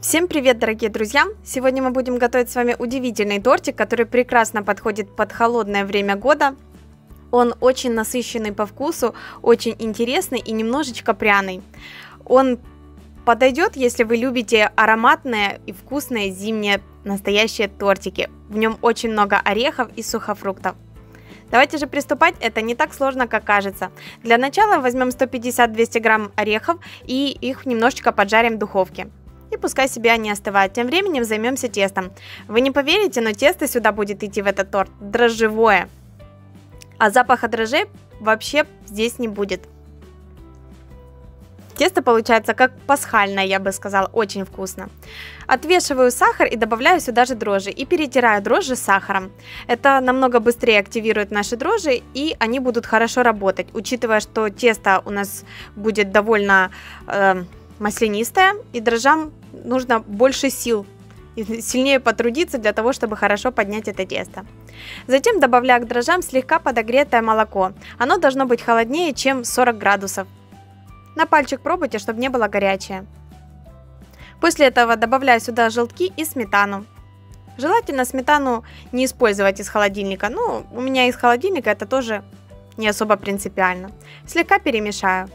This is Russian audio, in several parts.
Всем привет, дорогие друзья! Сегодня мы будем готовить с вами удивительный тортик, который прекрасно подходит под холодное время года. Он очень насыщенный по вкусу, очень интересный и немножечко пряный. Он подойдет, если вы любите ароматные и вкусные зимние настоящие тортики. В нем очень много орехов и сухофруктов. Давайте же приступать, это не так сложно, как кажется. Для начала возьмем 150-200 грамм орехов и их немножечко поджарим в духовке и пускай себе они остывают. Тем временем займемся тестом. Вы не поверите, но тесто сюда будет идти в этот торт дрожжевое. А запаха дрожжей вообще здесь не будет. Тесто получается как пасхальное, я бы сказала, очень вкусно. Отвешиваю сахар и добавляю сюда же дрожжи и перетираю дрожжи с сахаром. Это намного быстрее активирует наши дрожжи и они будут хорошо работать, учитывая, что тесто у нас будет довольно э, маслянистая и дрожжам нужно больше сил и сильнее потрудиться для того, чтобы хорошо поднять это тесто. Затем добавляю к дрожжам слегка подогретое молоко. Оно должно быть холоднее, чем 40 градусов. На пальчик пробуйте, чтобы не было горячее. После этого добавляю сюда желтки и сметану. Желательно сметану не использовать из холодильника. Ну, у меня из холодильника это тоже не особо принципиально. Слегка перемешаю.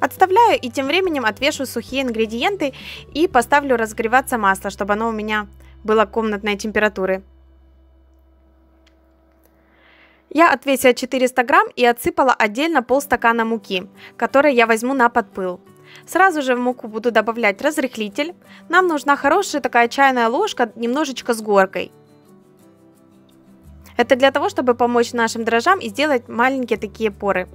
Отставляю и тем временем отвешу сухие ингредиенты и поставлю разогреваться масло, чтобы оно у меня было комнатной температуры. Я отвесила 400 грамм и отсыпала отдельно полстакана муки, который я возьму на подпыл. Сразу же в муку буду добавлять разрыхлитель. Нам нужна хорошая такая чайная ложка, немножечко с горкой. Это для того, чтобы помочь нашим дрожжам и сделать маленькие такие поры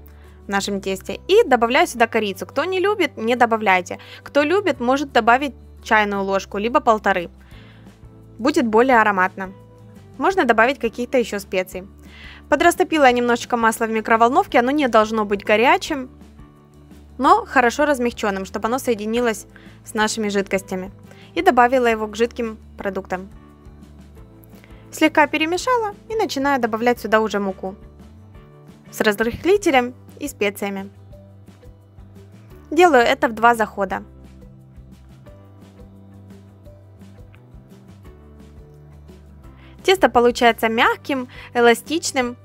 в нашем тесте. И добавляю сюда корицу. Кто не любит, не добавляйте. Кто любит, может добавить чайную ложку, либо полторы. Будет более ароматно. Можно добавить какие-то еще специи. Подрастопила немножечко масла в микроволновке, оно не должно быть горячим, но хорошо размягченным, чтобы оно соединилось с нашими жидкостями. И добавила его к жидким продуктам. Слегка перемешала и начинаю добавлять сюда уже муку. С разрыхлителем и специями. Делаю это в два захода. Тесто получается мягким, эластичным.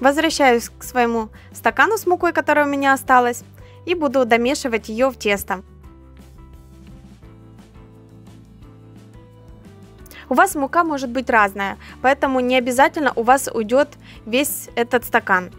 Возвращаюсь к своему стакану с мукой, которая у меня осталась, и буду домешивать ее в тесто. У вас мука может быть разная, поэтому не обязательно у вас уйдет весь этот стакан.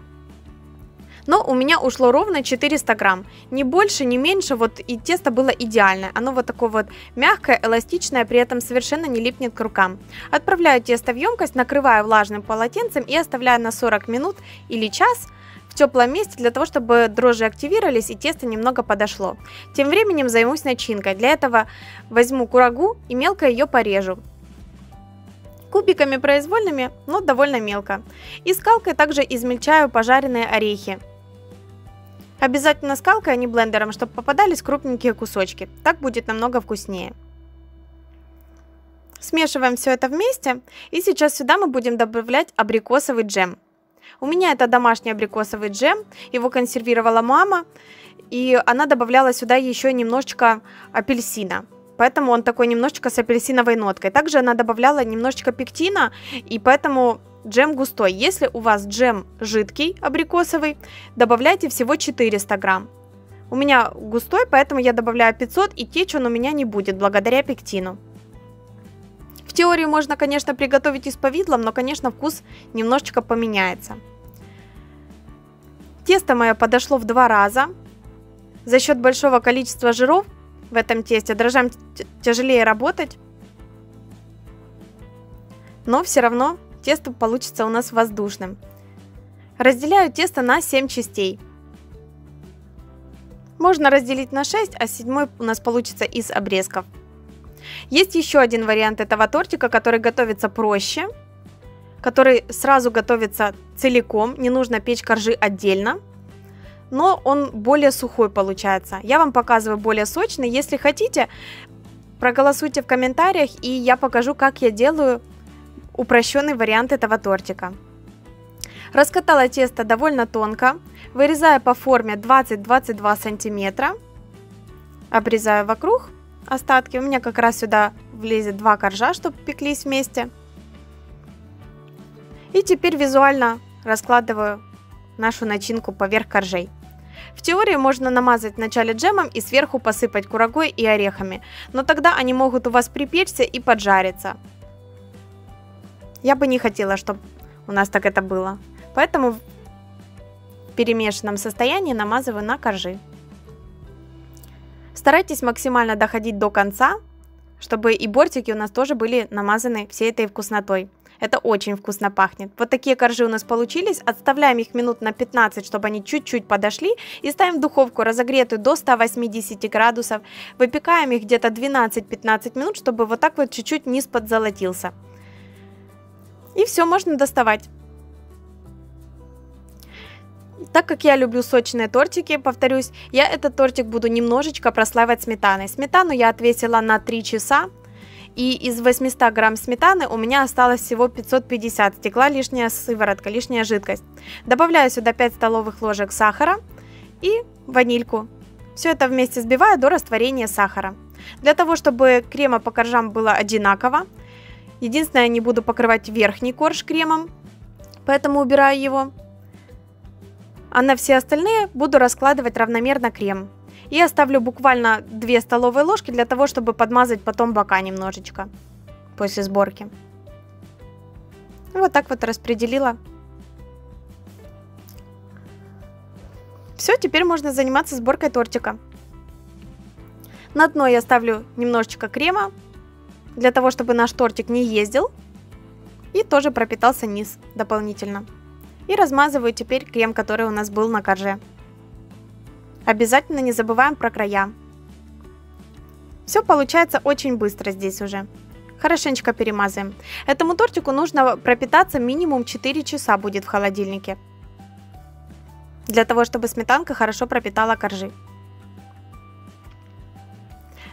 Но у меня ушло ровно 400 грамм. Не больше, не меньше, вот и тесто было идеальное. Оно вот такое вот мягкое, эластичное, при этом совершенно не липнет к рукам. Отправляю тесто в емкость, накрываю влажным полотенцем и оставляю на 40 минут или час в теплом месте для того, чтобы дрожжи активировались и тесто немного подошло. Тем временем займусь начинкой. Для этого возьму курагу и мелко ее порежу кубиками произвольными, но довольно мелко. И скалкой также измельчаю пожаренные орехи. Обязательно скалкой, а не блендером, чтобы попадались крупненькие кусочки. Так будет намного вкуснее. Смешиваем все это вместе. И сейчас сюда мы будем добавлять абрикосовый джем. У меня это домашний абрикосовый джем. Его консервировала мама. И она добавляла сюда еще немножечко апельсина. Поэтому он такой немножечко с апельсиновой ноткой. Также она добавляла немножечко пектина, и поэтому джем густой. Если у вас джем жидкий, абрикосовый, добавляйте всего 400 грамм. У меня густой, поэтому я добавляю 500, и течь он у меня не будет, благодаря пектину. В теории можно, конечно, приготовить и с повидлом, но, конечно, вкус немножечко поменяется. Тесто мое подошло в два раза. За счет большого количества жиров в этом тесте. Дрожжам тяжелее работать. Но все равно тесто получится у нас воздушным. Разделяю тесто на 7 частей. Можно разделить на 6, а седьмой у нас получится из обрезков. Есть еще один вариант этого тортика, который готовится проще, который сразу готовится целиком, не нужно печь коржи отдельно но он более сухой получается. Я вам показываю более сочный. Если хотите, проголосуйте в комментариях, и я покажу, как я делаю упрощенный вариант этого тортика. Раскатала тесто довольно тонко, вырезаю по форме 20-22 сантиметра Обрезаю вокруг остатки. У меня как раз сюда влезет два коржа, чтобы пеклись вместе. И теперь визуально раскладываю нашу начинку поверх коржей. В теории можно намазать вначале джемом и сверху посыпать курагой и орехами, но тогда они могут у вас припечься и поджариться. Я бы не хотела, чтобы у нас так это было. Поэтому в перемешанном состоянии намазываю на коржи. Старайтесь максимально доходить до конца, чтобы и бортики у нас тоже были намазаны всей этой вкуснотой. Это очень вкусно пахнет. Вот такие коржи у нас получились. Отставляем их минут на 15, чтобы они чуть-чуть подошли. И ставим в духовку разогретую до 180 градусов. Выпекаем их где-то 12-15 минут, чтобы вот так вот чуть-чуть низ подзолотился. И все, можно доставать. Так как я люблю сочные тортики, повторюсь, я этот тортик буду немножечко прослаивать сметаной. Сметану я отвесила на 3 часа, и из 800 грамм сметаны у меня осталось всего 550, стекла лишняя сыворотка, лишняя жидкость. Добавляю сюда 5 столовых ложек сахара и ванильку. Все это вместе сбиваю до растворения сахара. Для того, чтобы крема по коржам было одинаково, единственное, не буду покрывать верхний корж кремом, поэтому убираю его. А на все остальные буду раскладывать равномерно крем. И оставлю буквально 2 столовые ложки для того, чтобы подмазать потом бока немножечко после сборки. Вот так вот распределила. Все, теперь можно заниматься сборкой тортика. На дно я ставлю немножечко крема, для того, чтобы наш тортик не ездил. И тоже пропитался низ дополнительно. И размазываю теперь крем, который у нас был на корже. Обязательно не забываем про края. Все получается очень быстро здесь уже. Хорошенечко перемазываем. Этому тортику нужно пропитаться минимум 4 часа будет в холодильнике. Для того, чтобы сметанка хорошо пропитала коржи.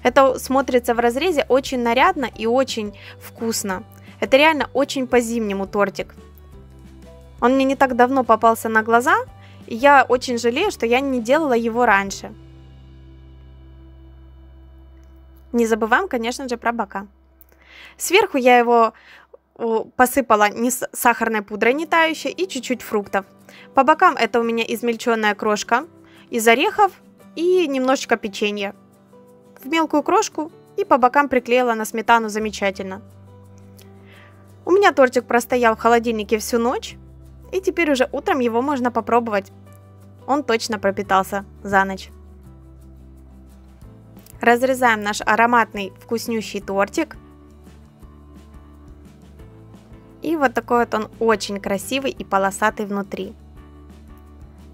Это смотрится в разрезе очень нарядно и очень вкусно. Это реально очень по-зимнему тортик. Он мне не так давно попался на глаза, и я очень жалею, что я не делала его раньше. Не забываем, конечно же, про бока. Сверху я его посыпала не сахарной пудрой не тающей и чуть-чуть фруктов. По бокам это у меня измельченная крошка из орехов и немножечко печенья. В мелкую крошку и по бокам приклеила на сметану замечательно. У меня тортик простоял в холодильнике всю ночь, и теперь уже утром его можно попробовать. Он точно пропитался за ночь. Разрезаем наш ароматный вкуснющий тортик. И вот такой вот он очень красивый и полосатый внутри.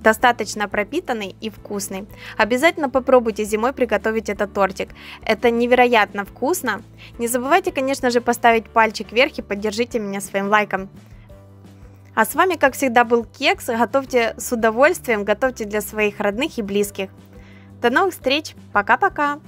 Достаточно пропитанный и вкусный. Обязательно попробуйте зимой приготовить этот тортик. Это невероятно вкусно. Не забывайте, конечно же, поставить пальчик вверх и поддержите меня своим лайком. А с вами, как всегда, был Кекс. Готовьте с удовольствием, готовьте для своих родных и близких. До новых встреч. Пока-пока.